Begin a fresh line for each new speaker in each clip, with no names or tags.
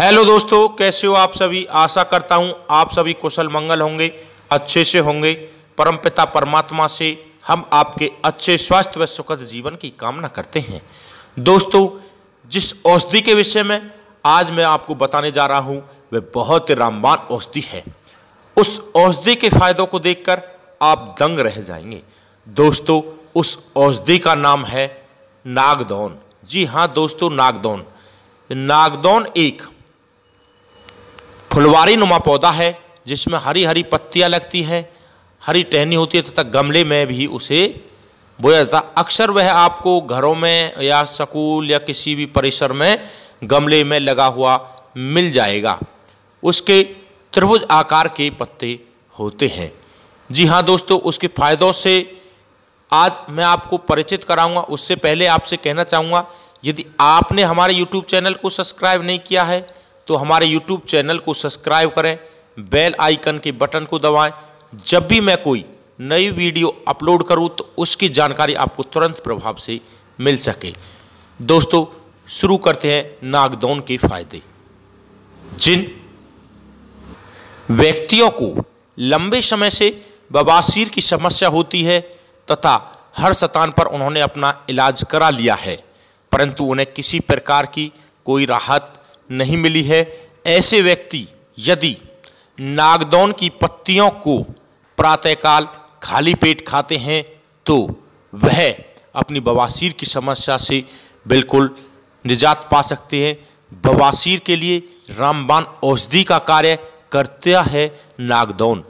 Hello दोस्तों, कैसे हो आप सभी? आशा करता हूँ आप सभी कुशल मंगल होंगे, अच्छे से होंगे। परमपिता परमात्मा से हम आपके अच्छे स्वास्थ्य व सुखद जीवन की कामना करते हैं। दोस्तों, जिस औषधि के विषय में आज मैं आपको बताने जा रहा हूँ, वह बहुत रामबान औषधि है। उस औषधि के फायदों को देखकर आप दंग रह जाएँगे। दोस्तों, उस औषधि का नाम है नागदौन। जी हाँ दोस्तों, नागदौन। नागदौन एक फुलवारी नुमा पौधा है, जिसमें हरी हरी पत्तियाँ लगती हैं, हरी टहनी होती है तथा गमले में भी उसे बोया जाता अक्सर वह आपको घरों में या स्कूल या किसी भी परिसर में गमले में लगा हुआ मिल जाएगा। उसके त्रिभुज आकार के पत्ते होते हैं। जी हाँ दोस्तों, उसके फायदों से आज मैं आपको परिचित कराऊँगा। उससे पहले आपसे कहना चाहूँगा, यदि आपने हमारे YouTube चैनल को सब्सक्राइब नहीं किया है तो हमारे YouTube चैनल को सब्सक्राइब करें, बेल आइकन के बटन को दबाएँ। जब भी मैं कोई नई वीडियो अपलोड करूँ तो उसकी जानकारी आपको तुरंत प्रभाव से मिल सके। दोस्तों, शुरू करते हैं नागदौन के फ़ायदे। जिन व्यक्तियों को लंबे समय से बवासीर की समस्या होती है, तथा हर स्थान पर उन्होंने अपना इलाज करा लिया है, परंतु उन्हें किसी प्रकार की कोई राहत नहीं मिली है। ऐसे व्यक्ति यदि नागदौन की पत्तियों को प्रातःकाल खाली पेट खाते हैं तो वह अपनी बवासीर की समस्या से बिल्कुल निजात पा सकते हैं। बवासीर के लिए रामबान औषधि का कार्य करता है नागदौन।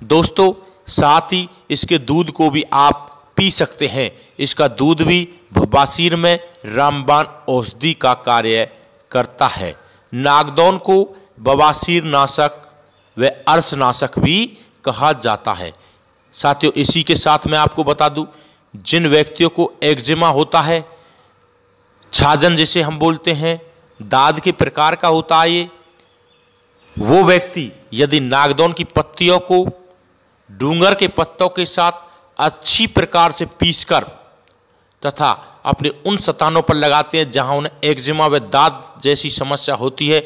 दोस्तों, साथ ही इसके दूध को भी आप पी सकते हैं। इसका दूध भी बवासीर में रामबान औषधि का कार्य करता है। नागदौन को बवासीर नाशक व अर्शनाशक भी कहा जाता है। साथियों, इसी के साथ मैं आपको बता दूँ, जिन व्यक्तियों को एक्जिमा होता है, छाजन जिसे हम बोलते हैं, दाद के प्रकार का होता है ये। वो व्यक्ति यदि नागदौन की पत्तियों को डूंगर के पत्तों के साथ अच्छी प्रकार से पीसकर तथा अपने उन स्थानों पर लगाते हैं जहाँ उन्हें एक्जिमा व दाद जैसी समस्या होती है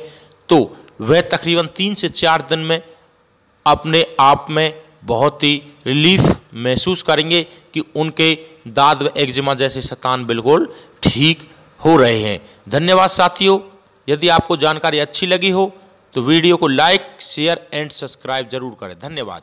तो वह तकरीबन तीन से चार दिन में अपने आप में बहुत ही रिलीफ महसूस करेंगे कि उनके दाद व एक्जिमा जैसे स्थान बिल्कुल ठीक हो रहे हैं। धन्यवाद साथियों, यदि आपको जानकारी अच्छी लगी हो तो वीडियो को लाइक, शेयर एंड सब्सक्राइब ज़रूर करें। धन्यवाद।